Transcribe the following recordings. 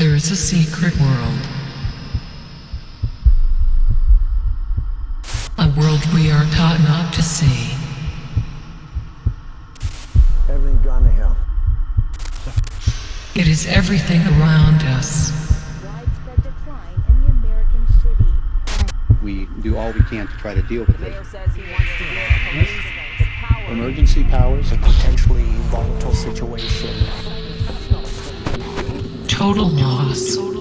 It's a secret world. A world we are taught not to see. Everything gone to hell. It is everything around us. widespread decline in the American city. we do all we can to try to deal with it. Mayor says he wants to give police the power. Emergency powers, A Potentially volatile situation. Total loss.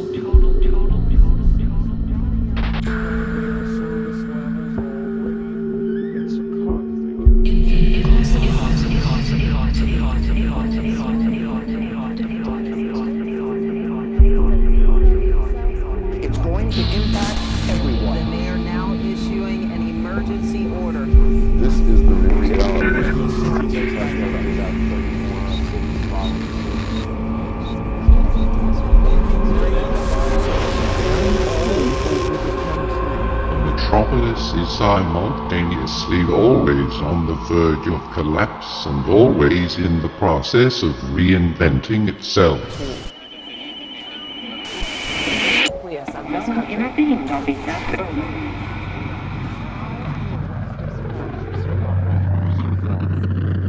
Is simultaneously always on the verge of collapse and always in the process of reinventing itself.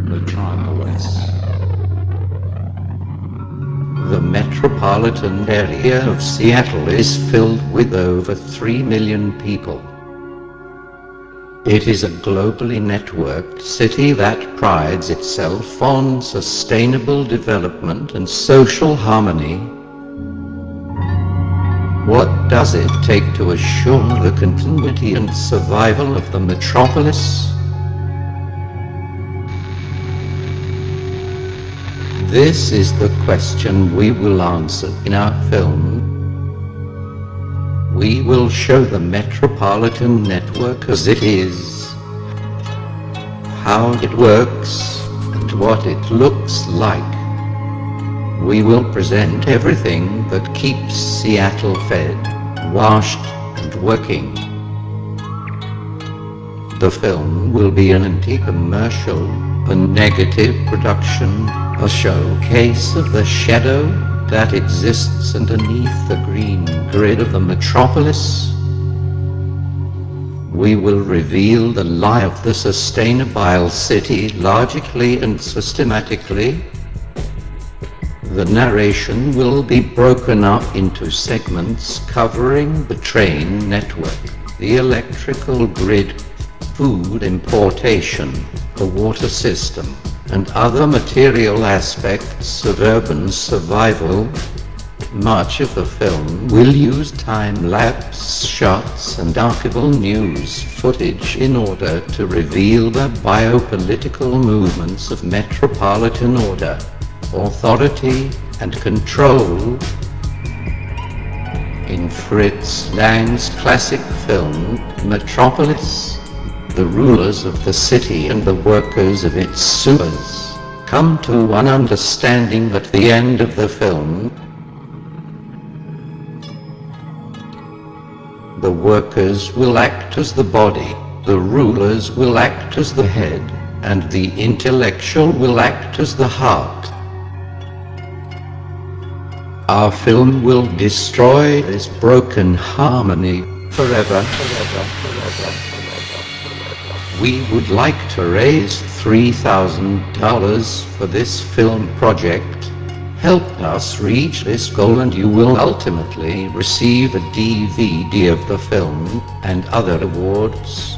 Metropolis. The metropolitan area of Seattle is filled with over 3 million people. It is a globally networked city that prides itself on sustainable development and social harmony. What does it take to assure the continuity and survival of the metropolis? This is the question we will answer in our film. We will show the metropolitan network as it is, how it works, and what it looks like. We will present everything that keeps Seattle fed, washed, and working. The film will be an anti-commercial, a negative production, a showcase of the shadow that exists underneath the green grid of the metropolis. We will reveal the lie of the sustainable city logically and systematically. The narration will be broken up into segments covering the train network, the electrical grid, food importation, the water system, and other material aspects of urban survival. Much of the film will use time-lapse shots and archival news footage in order to reveal the biopolitical movements of metropolitan order, authority, and control. In Fritz Lang's classic film, Metropolis, the rulers of the city and the workers of its sewers come to one understanding at the end of the film. The workers will act as the body, the rulers will act as the head, and the intellectual will act as the heart. Our film will destroy this broken harmony forever. We would like to raise $3,000 for this film project. Help us reach this goal and you will ultimately receive a DVD of the film and other awards.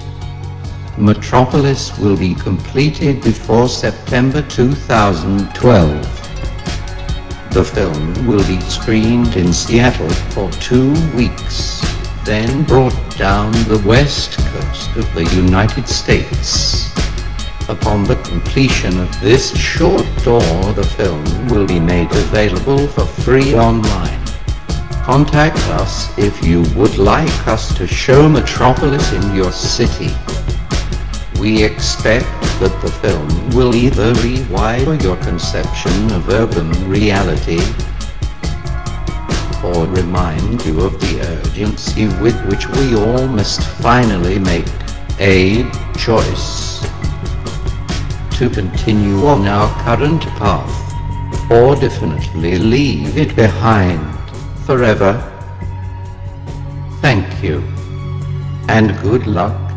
Metropolis will be completed before September 2012. The film will be screened in Seattle for two weeks, then brought down the west coast of the United States. Upon the completion of this short tour, the film will be made available for free online. Contact us if you would like us to show Metropolis in your city. We expect that the film will either rewire your conception of urban reality or remind you of the urgency with which we all must finally make a choice to continue on our current path or definitely leave it behind. forever. Thank you, and good luck.